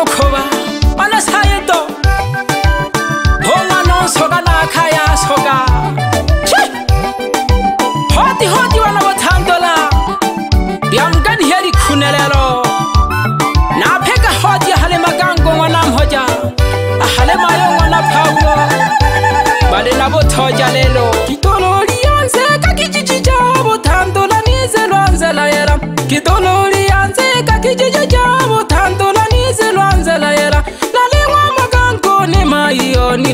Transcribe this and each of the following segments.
no khowa pana saye to bhola no soga na khaya soga hoti hoti wana bathandola byamgan heri khunelelo na pheka hoti hale makango wana mhoja hale mayo wana phaulo bale na bothoja lelo kitolo liyonse kakijiji cha bothandola nizelwanzela yera kitolo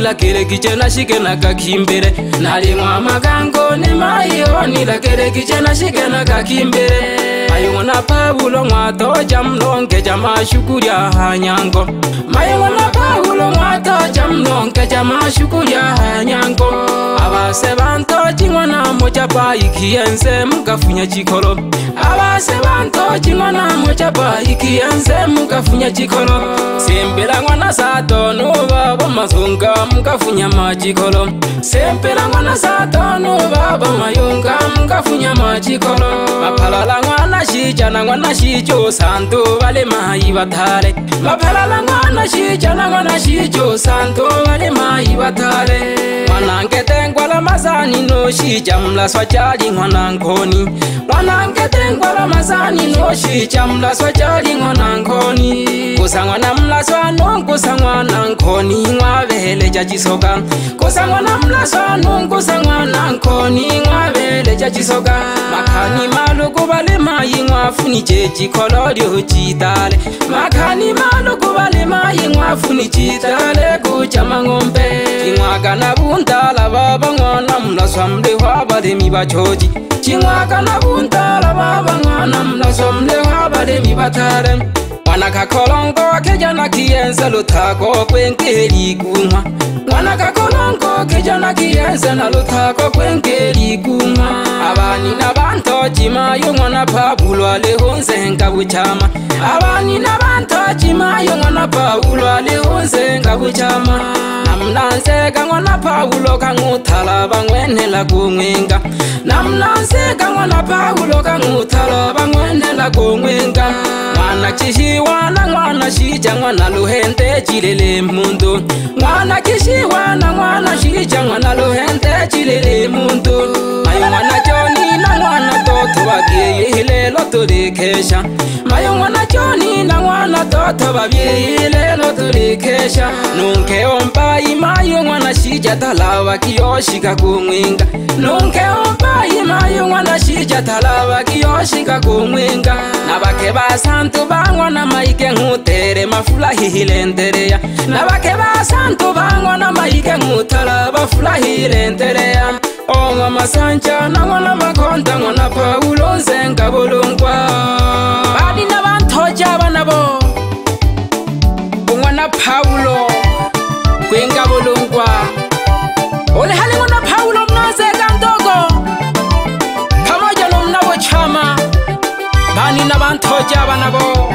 nilakelekicena shikena kakimbile nalimwamakango ni maiyo nilakelekicena shikena kakimbile mayungona paulo ng'wato jam nonke jama shukuria hanyango mayungona paulo ng'wato jam nonke jama shukuria hanyango abase banto ching'ona mochapa ikiense mukafunya chikolo abase banto ching'ona mochapa ikiense mukafunya chikolo simbila ng'wana sato nuba bomasunga mukafunya machikolo simpila ng'wana sato nuba bomayunga mukafunya machikolo mapalala ng'wana nwanaxica na nwanaxico santo va le mayi va thale maphela la nwanaxica na nwanaxico santo va le mayi va thale Ma mwanangetengwala mazani noshica mlaswa chali ng'wana nkoni mwanangetengwala mazani noshica mlaswa chali ng'wana nkoni kusa ng'wana mlaswa nonkusa ng'wana nkoni ng'wavele cha chisoka kusa ng'wana mlaswa nonkusa ng'wana nkoni ng'wavele cha chisoka makhani maluku valemayi ng'wafuniche chikholo lyo chitale makhani maluku valemayi ng'wafuni chitale kucha mang'ombe ting'wakana vun nabuntala babangana mlasamdeha balemi bachoji cinwaka nabuntala babangana mlasamdeha balemi batare mwana kakolongo kejana kiyenze luthako kwenkelikunwa mwana kakolongo kejana kiyenze na luthako kwenkelikunwa abani na banto cima yo mwana paulo alehunzenga buchama abani na banto cima yo mwana paulo alehunzenga buchama namnanzeka ngona phawulo kanguthala bangwenela kunwinga namnanzeka ngona phawulo kanguthala bangwenela kunwinga ngwana kishiwana ngwana shija ngwana luhente chilele mundu ngwana kishiwana ngwana shija ngwana luhente chilele mundu mayo ngwana choni na ngwana totu wakiyihilelo tulikesha mayo ngwana choni na na toto vavyeile no tulikesha nunke omba imayo mwana shija talava kiyoshika kumwinga nunke omba imayo mwana shija talava kiyoshika kumwinga navake vasantu vangwana maike ngutere mafulahihile ntereya navake vasantu vangwana maike ngutala vafulahile ntereya ongamasantya oh, nangona makonta ngona pawulo nzengabolonkwa bani nabanthotya banabo ungona pawulo kwengabolonkwa olihalingona pawulo mnazekantoko phamotya nomna bochama bani nabanthotya banabo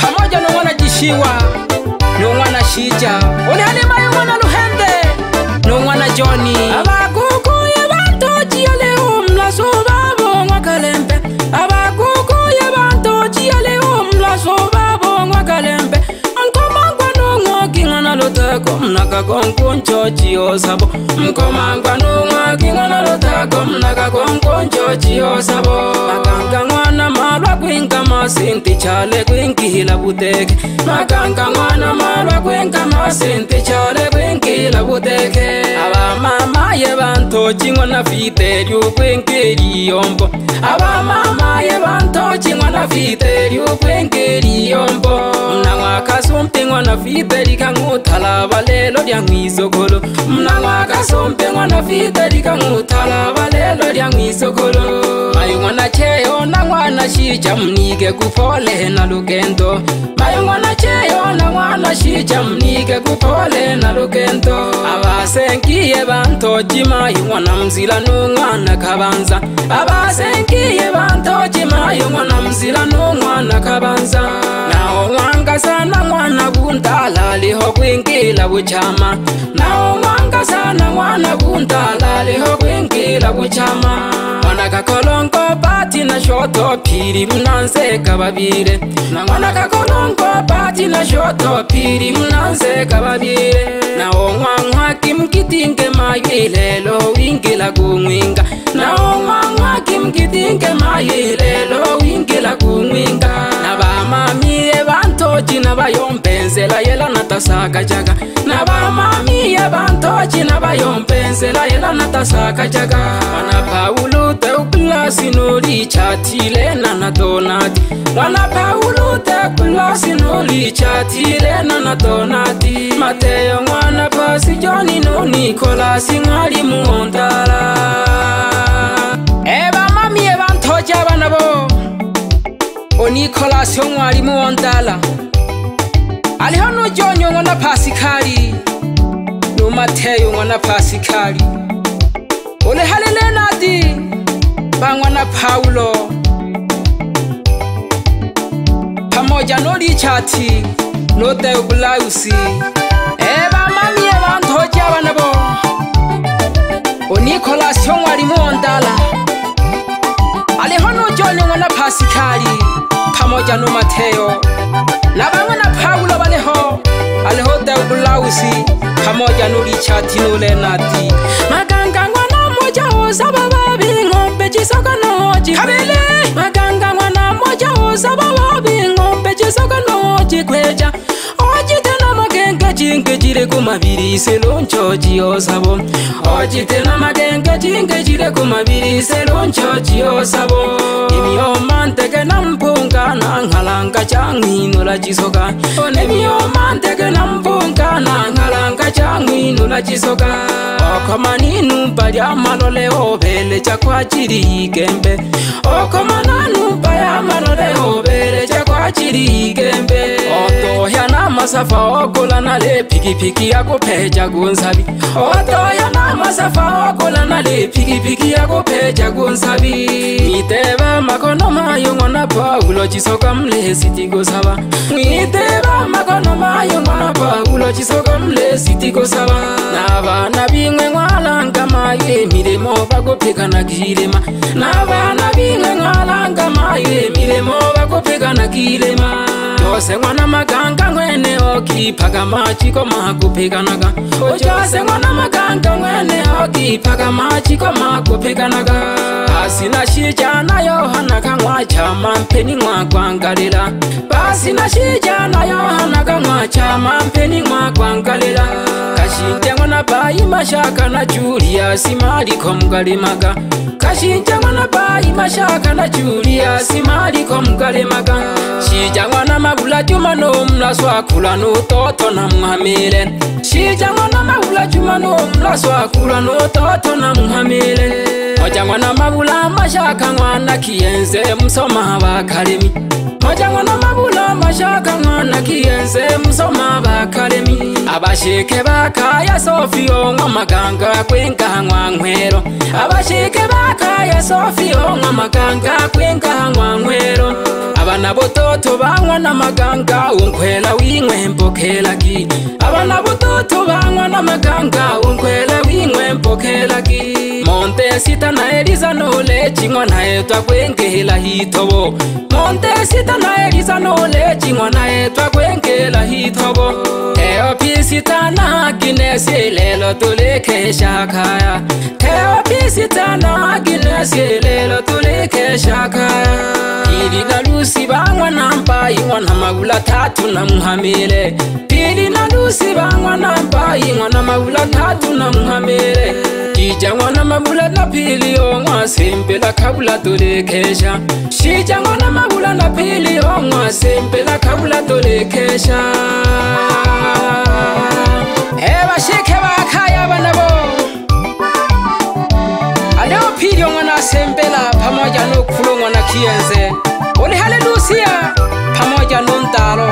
phamotya nongona jishiwa nongwana shitya olihalimayongona luhende nongwana joni ngonolotako mnakako nkuncho chiyosabo mkomangwa nung'aki ngonolotako mnakako nkuncho chiyosabo makanka ng'wana malwa kwinka masinti chale kwinkihila buteke makanka ng'wana malwa kwinka masinti chale kwinkihila buteke abamama ye bantochi ng'wana fiteryu kwinkeriyombo abamama ye bantochi ng'wana fiteryu kwinkeri mwana fite likangutala valelo lya mwisokolo mnawa kasompe mwana fite likangutala valelo lya mwisokolo mayo mwana cheyo na mwana shicha mnike kupole na lukento mayo mwana cheyo na mwana shicha mnike kupole na lukento abasenkiye bantoji mayo mwana mzila nung'ana kabanza abasenkiye bantoji mayo mwana mzila nung'ana kabanza nao mwanga sana mwana kuntalali ho kwinkila vuchama nawo mangasana n'wana kuntalali ho kwinkila vuchama n'wana ka kholonko pati na xoto phiri munanzeka vavile na n'wana ka kholonko pati na xoto phiri munanzeka vavile nawo n'wan'waki mukitinge mayilelo winkila ku n'winga nawo n'wan'waki ngidinge mayelelo wingela kungwinga nabamamiye bantoji nabayompenzela yela natasaka jaga nabamamiye bantoji nabayompenzela yela natasaka jaga mwana paulo teukulasi nolichatile nana donati mwana paulo teukulasi nolichatile nana donati mateyo mwana si joni no nikola si ngali muontala eba mami eba ntoja abana bo o nikola si ngali muontala ali hono joni ngo na pasikali no mateyo ngo na pasikali o le halele nadi bangwa na paulo pamoja no lichati no deo bulausi Thank you abana bo unikolasi wo mwarimu wo ndala aliho nujonimwe na pasikali pamoja numateyo na bamwe na paulo baliho aliho deubulausi pamoja nulichati nulenati magangangwa na moja wosaba babi ng'ombe chisoka nojikwe chire kumabiri selonco ciyosabo ocite namagenge cinge cire kumabiri selonco ciyosabo imiyomantege nampunka na nkalanka cankwinula cisoka onemiyomantege nampunka na nkalanka cankwinula cisoka okoma ninumba lya malole obele cakwacirikembe okoma nanumba ya malole obele cakwa achirigembe otoya namasafa okolana le pikipiki yakupheja kunsabi otoya namasafa okolana le pikipiki yakupheja kunsabi miteva makono mayongona paulo chisoka mlesitigosava miteva bakisoko mulesi tikosaba nabana bimwe ngwalanga maye milemo bakopekana kilema nabana bimwe ngwalanga maye milemo bakopekana kilema ose ngwana makanga ngwene okipaka machiko makopekanaka ose ngwana makanga ngwene okipaka machiko makopekanaka asina shijana yohana kangwacha mampeni ngwakwangalila basina shijana yohana kangwacha mampeni ngwa kwankalela kashinje ngona bayi mashaka na julius maliko mgalemaga kashinje ngona bayi mashaka na julius maliko mgalemaga shija ngona magula juma no mlaswa kula no toto na mhamile shija ngona magula juma no mlaswa kula no toto na mhamile majangwa na mabula mashaka mwana kiyenze musoma bakalemi majangwa na mabula mashaka mwana kiyenze musoma bakalemi abashike bakaya sofio nwa maganga kwinganwa nkwero abashike bakaya sofio nwa maganga kwinganwa nkwero abana bototo banywa maganga unkwela winkwempo kelaki abana bototo banywa maganga unkwela winkwempo kelaki montesita na eliza nole chingwa naye twakwenkela hitobo montesita na eliza nole chingwa naye twakwenkela hitobo teopisitana ginesi lelo tulekesha kaya teopisitana ginesi lelo tulekesha kaya pili na lusi banwa na mbayi nwa na magula tatu na muhamere pili na lusi banwa na mbayi nwa na magula tatu na muhamere shija nwa na magula na pili yo nwa sempe la kabula tole kesha shija nwa na magula na pili yo nwa sempe la kabula tole kesha Eba shike wa kaya wanabo Eba shike wa kaya wanabo ane ophile ongwana sempela phamoja nookhula ongwana khiyense oli halelusia phamoja nontalo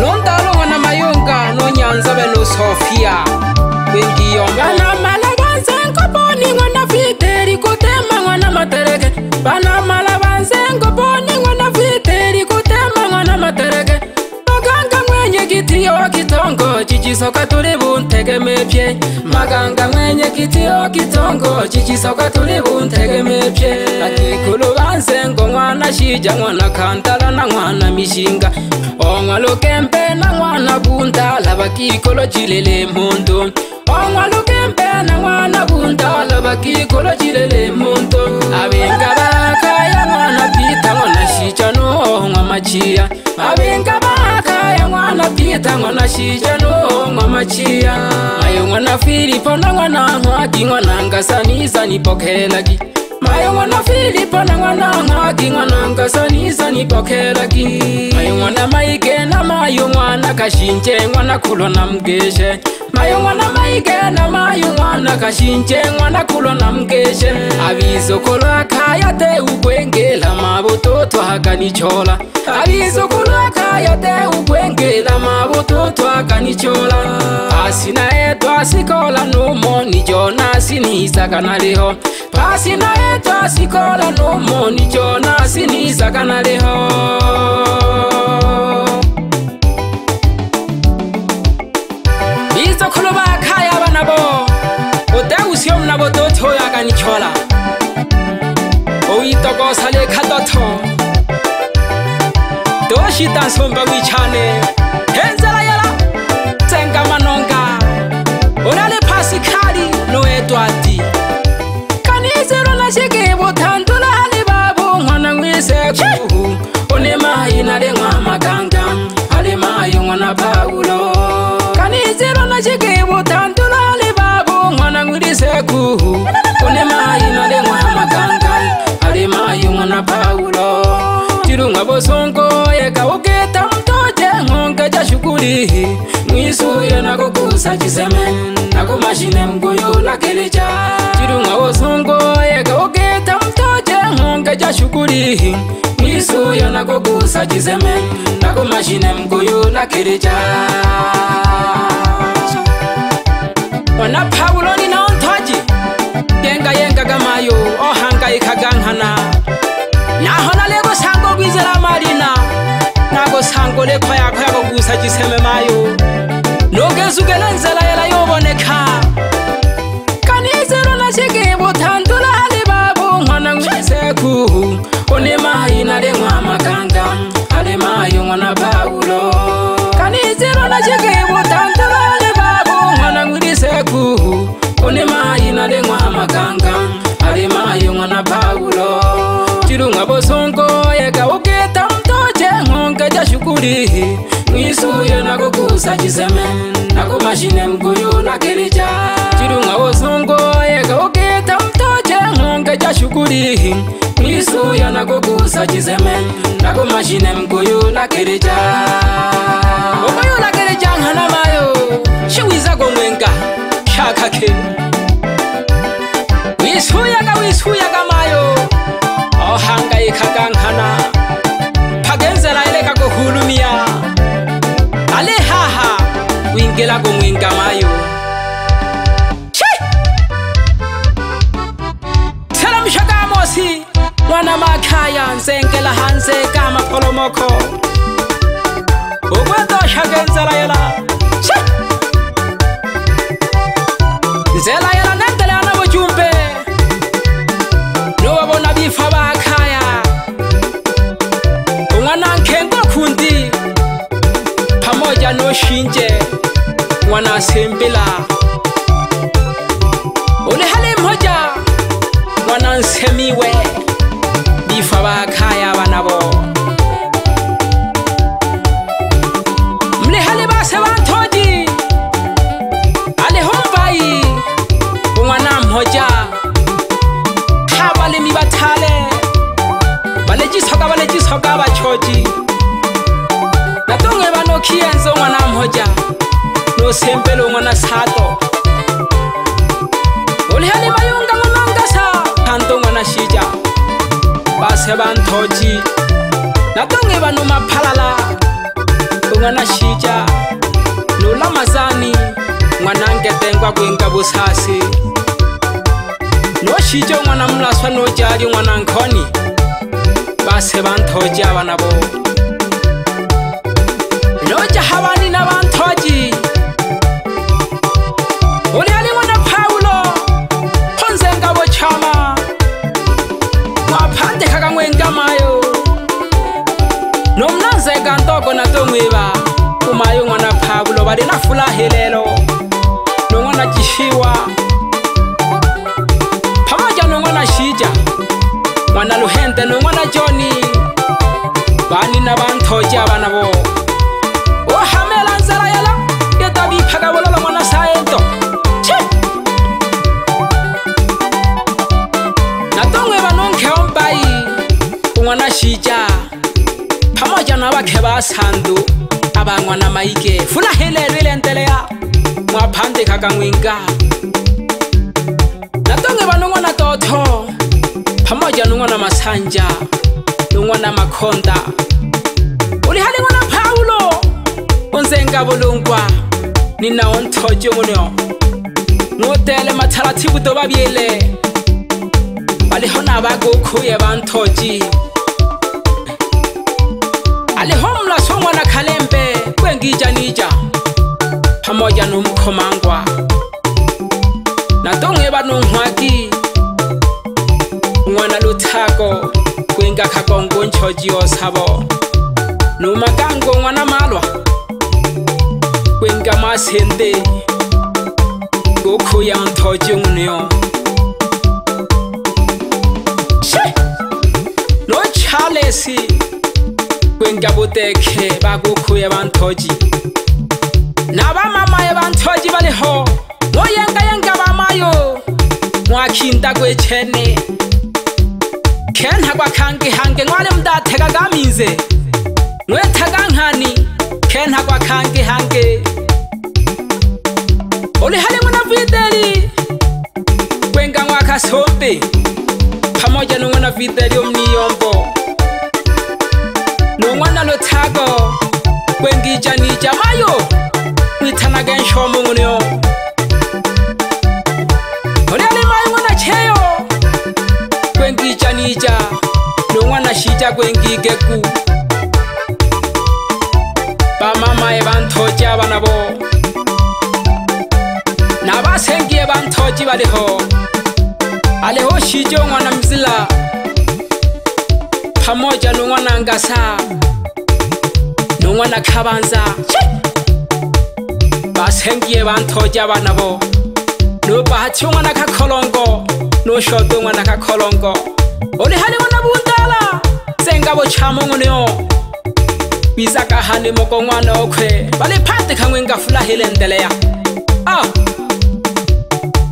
nontalo ongwana mayonka nonyanza be nosofia no igitiyo kitongo cicisoka turi buntegemepye akikulubanze ngo mwana shija mwana kantala na mwana mishinga onwalukempe na mwana buntala bakikolo jilele muntu onwaluke mpe na mwana buntala bakikolo jilele muntu abinga bakaya mwana pita mwana shija nonwa maciya abinga bakaya mwana pita mwana shija no mamachia mayo mwana filipo na mwana hagi mwananga saniza nipokelagi mayo mwana filipo na mwana hagi mwananga saniza nipokelagi mayo mwana maige na mayo mwana kashinje mwana kulo na mgeshe mayo mwana maige na mayo mwana kashinje mwana kulo na mgeshe abizokolwa ayate ukwengela maboto twakanichola abisukulu akayate ukwengela maboto twakanichola pasi naye twasikola numo nijo nasinisaka naliho pasi naye twasikola numo nijo nasinisaka naliho bisukulu bakaya banabo ute usio mnabototo yakanichola त गसले खतथ दोषी त सोम बगी छाने हे जलायला चंगा मनोंगा ओनाले फासी खाली नोए तो आती कनी जरो नशे के वो थंत musungu yeka ukita mtoje ng'onge ja shughuli mwisuye nakukusa chiseme nakumashine mguyu na kilicha chirung'a usungu yeka ukita mtoje ng'onge ja shughuli mwisuye nakukusa chiseme nakumashine mguyu na kilicha ona paulo ni nontoji yenga yenga kamayo ohangaikaga nghana nahona lebosa kwizela malina nago sangole khoyakho yakobusa jisememayo nogezukele nzela yela yoboneka kanizelo nacikibutantula halibabu ng'wana ng'weseku onemayi nalengwamakanga alemayo ng'wana baulo kanizelo nacikibutantula kuri mwisi uyo nako kusa chiseme nako mashine mkuyu nakilicha chirumwa wosongo yeka ukita mtoche ng'onge cha shukuri mwisi uyo nako kusa chiseme nako mashine mkuyu nakilicha omuyu nakilicha nkana mayo chiwiza komwenga kyakake mwisi uyo ya kun'winka mayo tlhela muxaka mosi n'wana makhaya ndzengela handze ka mapholomokho ukwetoxake ndzela yela ndzela yela na ndlela ya na vucumpe no va vona vifa va khaya un'wana nkhengo khundi phamoja no xinjela ngwana sembela o lehale mhoja ngwana nsemiwe difa ba khaya bana bona sempelo ngwana sato olihali bayonga ngwananga sa kanto ngwana shija base banthoji natonge banu maphalala ngwana shija nolamazani ngwanangetengwa kwenka busasi noshija ngwana mlaswa nojali ngwana nkhoni base banthoji abana bo nojahabani nabana nweba umayo ngwana pabulo ba lena fula helelo nongwana kešiwa phamaja nongwana šija ngwana lohente nongwana joni ba nina ba nthoja bana bo bakhe basandu abangwana maike funa helelo ilenteleya mwaphandika kangwinga natonge ba nungwana totho phamoja nungwana masanja nungwana makhonda uliha lingwana phawulo onzenga bolungwa nina onthoje muno ngotele mathalathi budoba byele balihona bagokhuye banthojie ali homeless ongwana khalembe kwengija nija pamoja nomkhomangwa natonge banonghwaki ngwana luthako kwengakha kongontshojiyo sabo nomakango ngwana malwa kwenka masente ngokhuya mthoje nguneyo See? kwenga boteke bagukuye bantoji nabamamaye bantoji baliho moyengayenga bamayo mwakindagwe chene kentagwa kangihange ngwali mdatega gaminze mwetaga nkani kentagwa kangihange uli harimo na videli kwenga mwakasombe pamoja nuwe na videli omniyombo nongwana lothako kwengijanija mayo kuithana ka nshomo ngone yo ngone ale mayo ngwana cheyo kwengijanija nongwana shija kwengigeku bamamae banthoji abana bo nabasengie banthoji baleho alehoshije ongwana mzila pamoja nun'wana ngasa nun'wana khavandza vasengiye vanthoja vana vo no bathi un'wana kha kholongo no xota un'wana kha kholongo oni hani vona vundala senga vo chama un'wana yo bisaka hani moko n'wana okhwe va le phati kha n'wenga fula hi le ndeleya a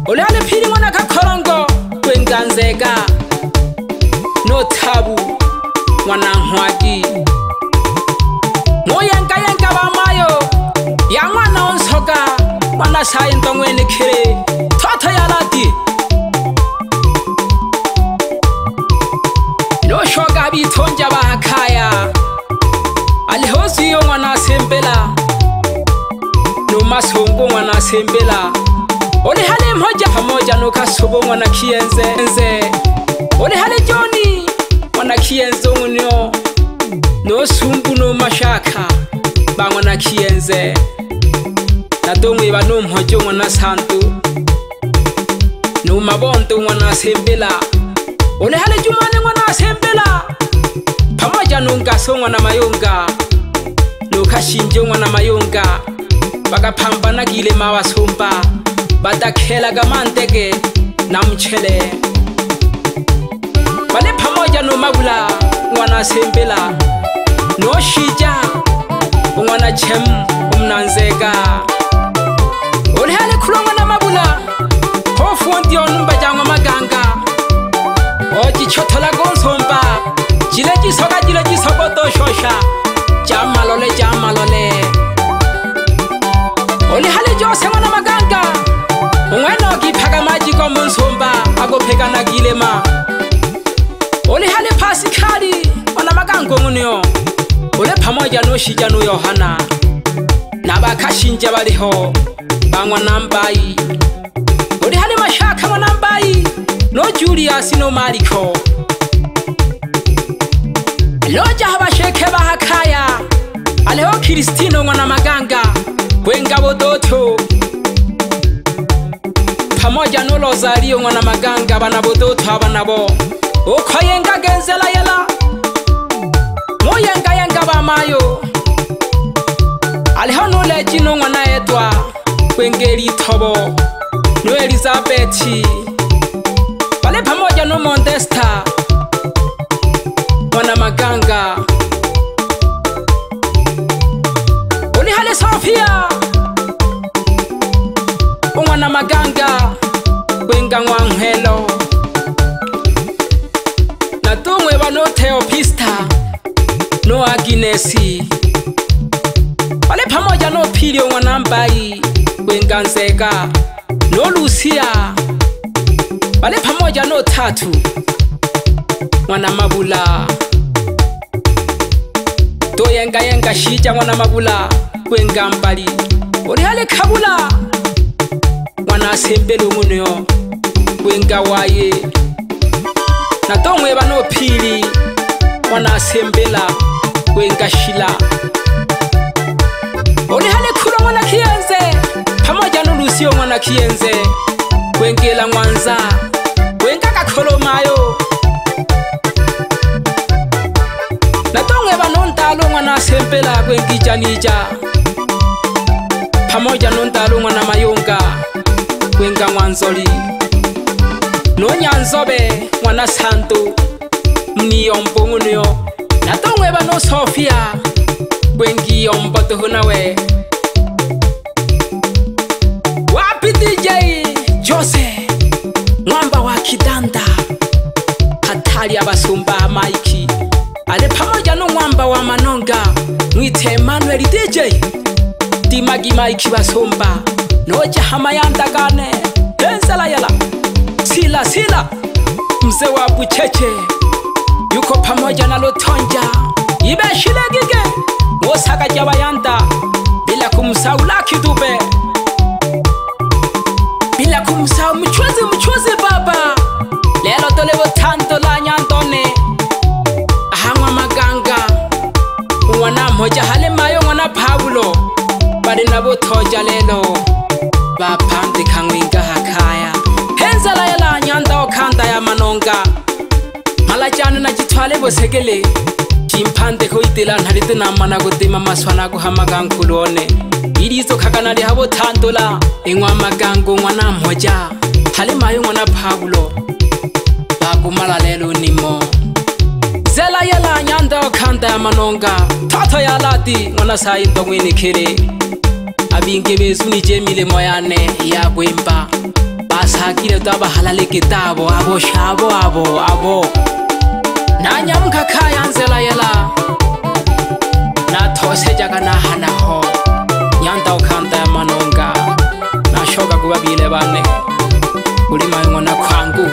oni hani phili n'wana kha kholongo kwenganzeka no thabu ngwana nhwadi moyenkayenka ba mayo ya ngwana o ntshoka ngwana sae ntongwe ne khire thotho ya lati noshoka bithonja ba khaya alihosi yo ngwana a sempela nomasonko ngwana a sempela o lehale mojafa mojanoka sobo ngwana khienze o lehale jon na kienze ngunyo no sumbu no mashaka bangwa na kienze na tongwe ba no mhojo ngwana santu no mabonto ngwana sembela one hale jumane ngwana sembela pama janu nka so ngwana mayonga no kashinjo ngwana mayonga baka pamba na gile mawa sumba batakhela ka manteke na mchele ba le phamoja no mabula ngwana sempela no shija o ngwana chem o mnanzeka o le hale khulo ngwana mabula ho fonti yo nomba ja ngwa maganga o ji chothola go sompa jile ji soka jile ji soko to shosha ja malole ja malole o le hale jo se ngwana maganga ngwana o ki phaka majiko mo sompa a go phekana kile ma nkomunio ule pamoja nushijanu yohana na bakashinja baliho banwa nambayi uli hani mashaka mwa nambayi no juliasi no maliko loja ho basheke bahakaya aliho kristino ngwa na maganga kwengabo doto pamoja nulozaliyo ngwa na maganga banabo doto abanabo ukoye ngagenzela yela mo yankayanka ba mayo alihano lechi no ngwana etwa kwengeri thobo noelizabeth bayi kwenkanseka nolusia balepha moja nothathu mwanamabula to yenkayenka shitya mwanamabula kwenkambali olihalekhabula mwanasembelongonoyo kwenkawaye natongweba nophili mwanasembela kwenkashila orihane khulo ngwana khienze phamojano losio ngwana khienze kwenkela ngwanza kwenka ka kholomayo natongeba nontalo ngwana sempela kwenkijanija phamojano ntalo ngwana mayonka kwenka ngwanzoli nonyanzobe ngwana santo mniyompo ngunuyo natongeba no sofia kwenki ombato hunawe wapi dj jose ng'omba wa kidanda hatali abasumba maiki ale pamoja n'ng'omba wa manonga mwite emanueli dj dimagi maiki basumba noja hamayandagane ensalayala sila sila mze wa bucheche yuko pamoja na lutonja ibeshilegike ngosakatyabayanta bilakumsawu lakhitupe bilakumsawu muchozi muchozi baba lelo tole botanto lanyantone ahangwa maganga ngwana mojahalemayo ngwana pabulo bari na botoja lelo baphandikhangwinkahakhaya henzala yalanyanta okhanta ya manonga malatyane na chithwale bosekeleni impande koitela ntarite namana gutima amaswa naguhamaga nkulone irizo kagana rihabotandola inwamagango e nwa nampoja harimayo nwa na pabulo bagumara lelo nimo zela yela nyanda kanda ya manonga tata ya ladi nwa na saiba nwinikire abinge bezu nije milimo yane ya gwimba basagire twabahalalege tabo abo shabo abo abo, abo nanyamka khayanzela yela nathosejaka nahanaho nyantaokhantayamanonga nashoka kuvabile vane kulimayongona khwangu